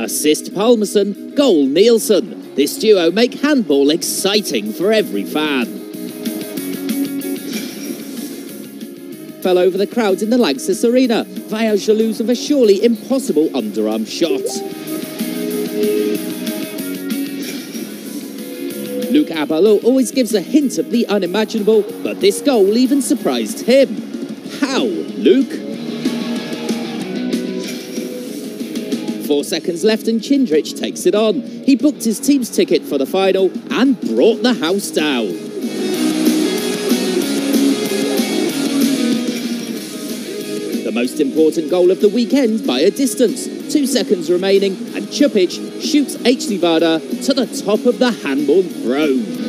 Assist Palmarsson, goal Nielsen. This duo make handball exciting for every fan. Fell over the crowd in the Lanxess Arena via Jallouz of a surely impossible underarm shot. Luc Abalo always gives a hint of the unimaginable, but this goal even surprised him. How, Luke? Four seconds left and Cindric takes it on. He booked his team's ticket for the final and brought the house down. The most important goal of the weekend by a distance. Two seconds remaining and Cupic shoots Vardar to the top of the handball throne.